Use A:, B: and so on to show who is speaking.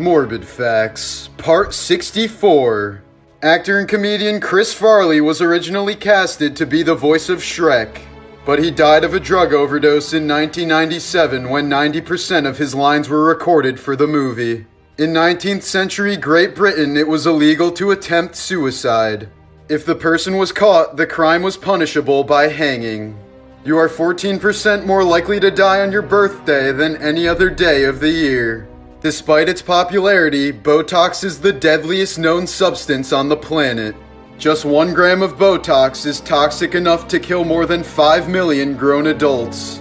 A: Morbid Facts, Part 64. Actor and comedian Chris Farley was originally casted to be the voice of Shrek, but he died of a drug overdose in 1997 when 90% of his lines were recorded for the movie. In 19th century Great Britain, it was illegal to attempt suicide. If the person was caught, the crime was punishable by hanging. You are 14% more likely to die on your birthday than any other day of the year. Despite its popularity, Botox is the deadliest known substance on the planet. Just one gram of Botox is toxic enough to kill more than 5 million grown adults.